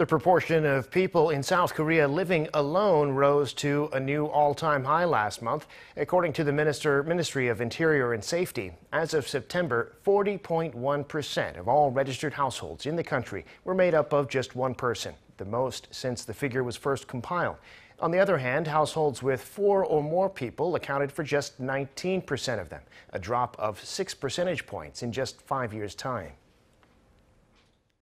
The proportion of people in South Korea living alone rose to a new all-time high last month, according to the Minister, Ministry of Interior and Safety. As of September, 40.1% of all registered households in the country were made up of just one person, the most since the figure was first compiled. On the other hand, households with four or more people accounted for just 19% of them, a drop of six percentage points in just five years' time.